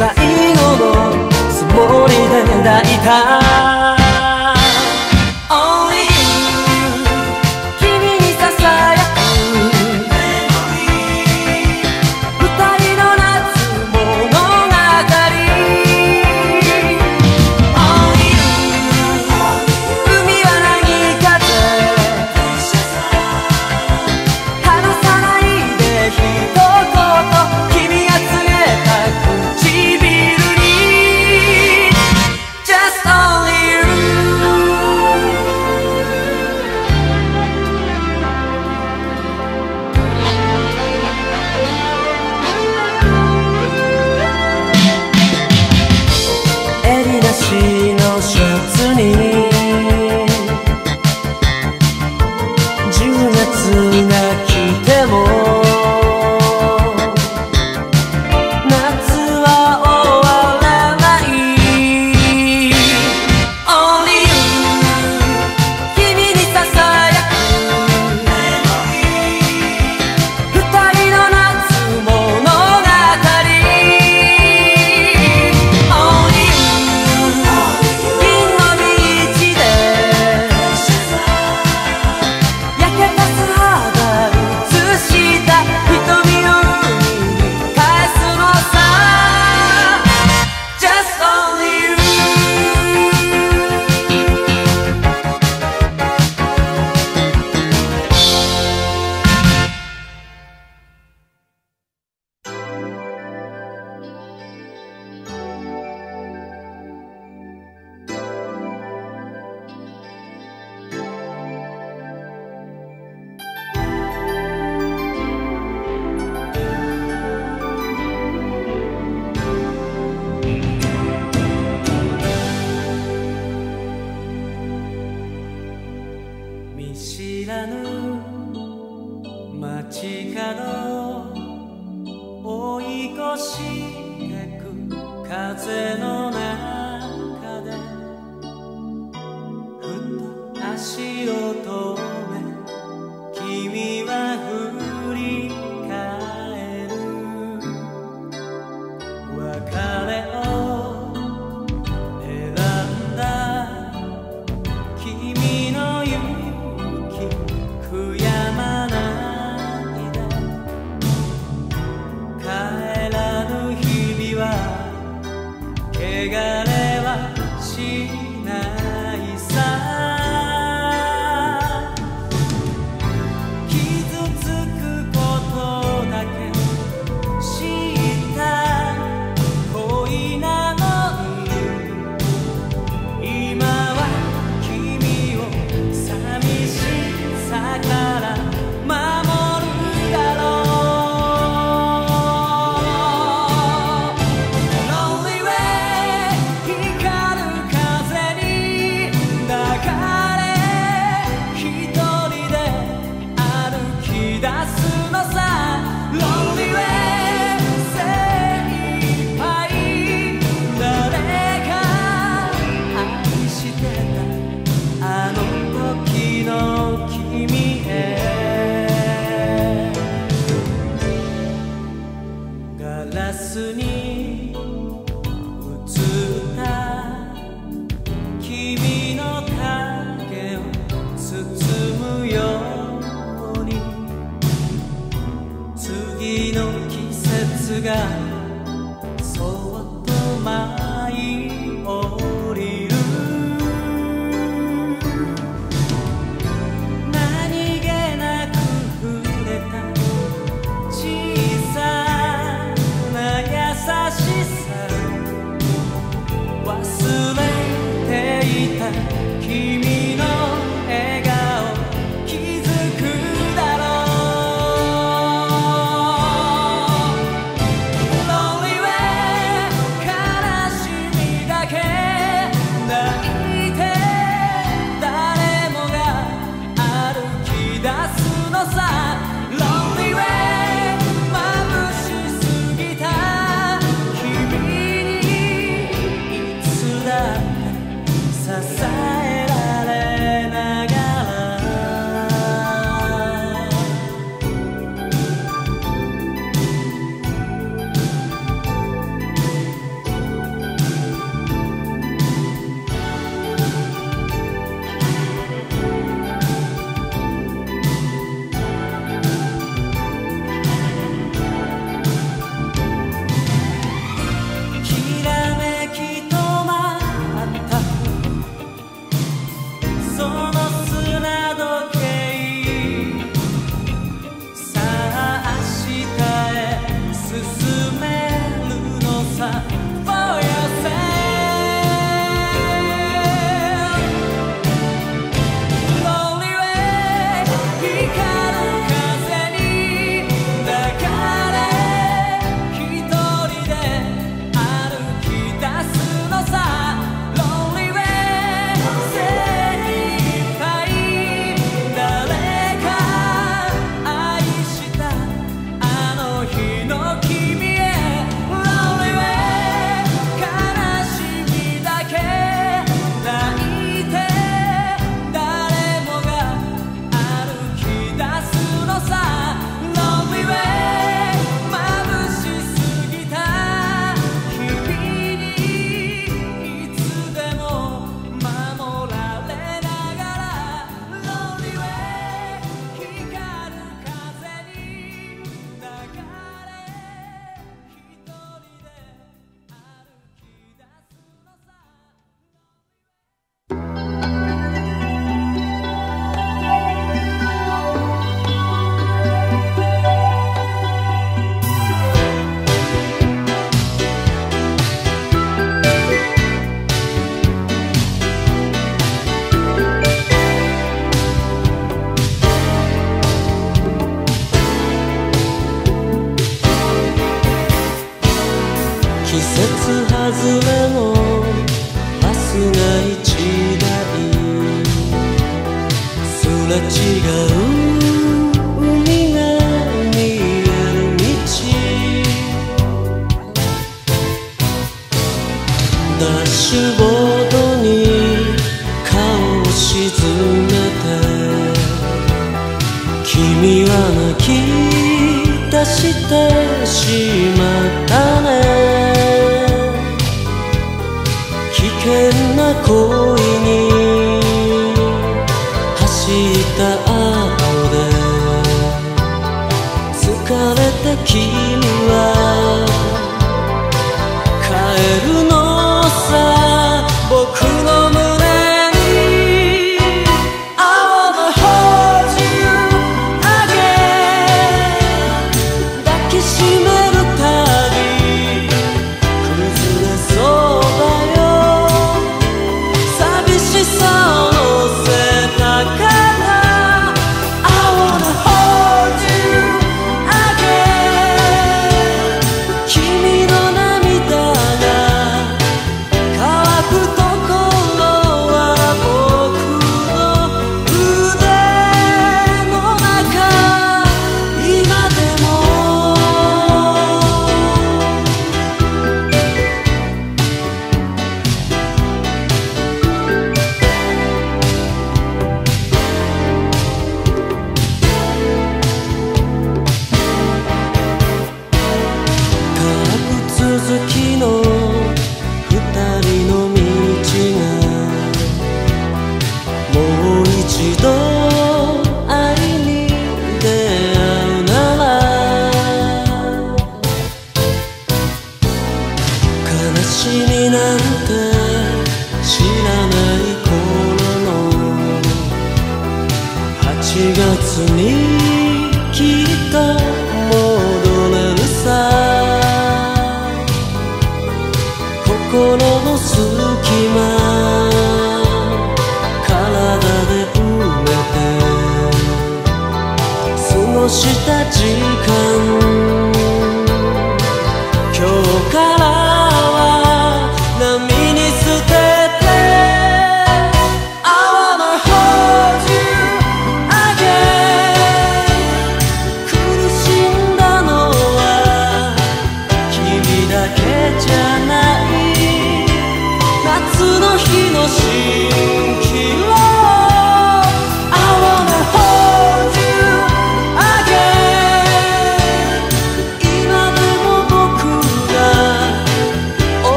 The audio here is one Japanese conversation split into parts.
最後のつもりで抱いたしてく風の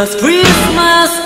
Last Christmas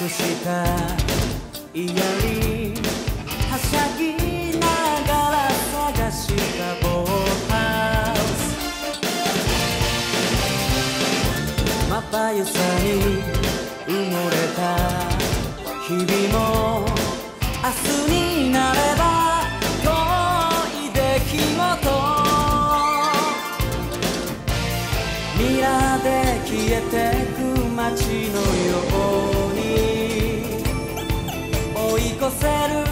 くしたイヤリはしゃぎながら探したボーハウスまばゆさに埋もれた日々も明日になれば遠い出来事ミラーで消えてく街のよう。越せる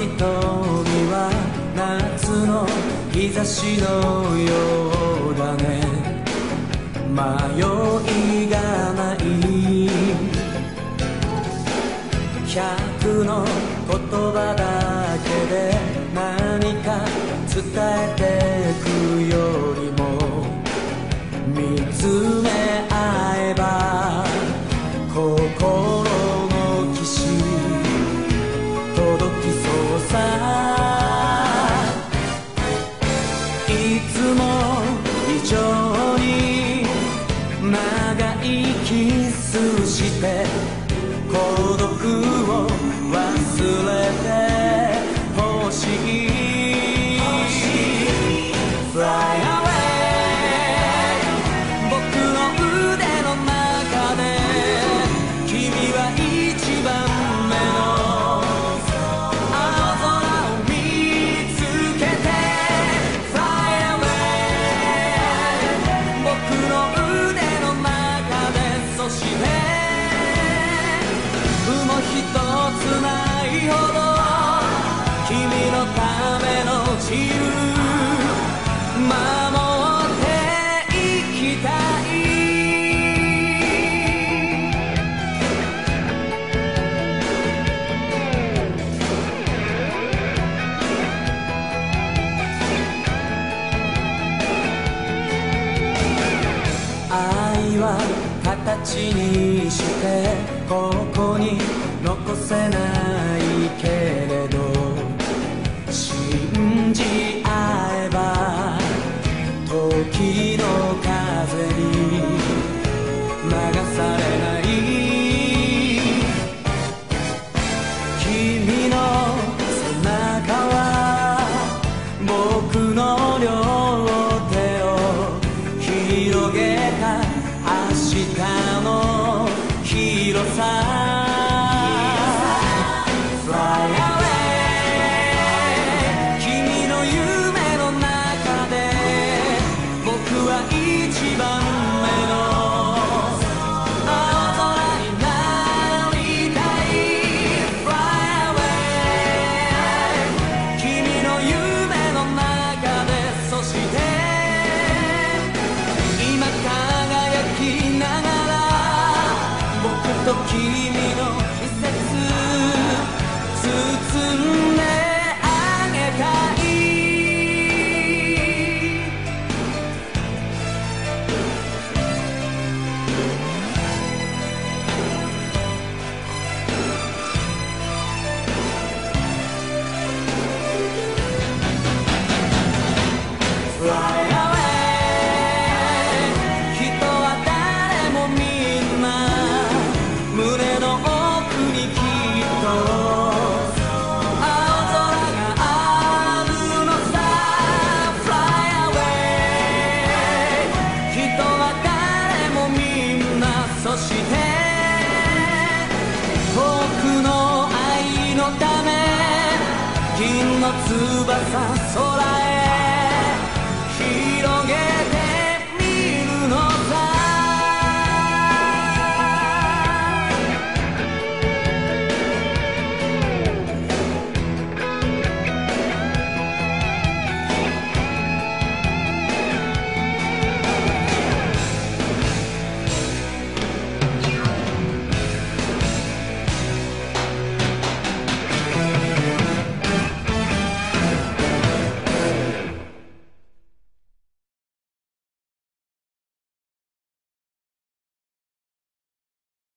瞳は夏の日差しのようだね。迷いがない。100の言葉だけで何か伝えてくよりも。見つにしてここに残せない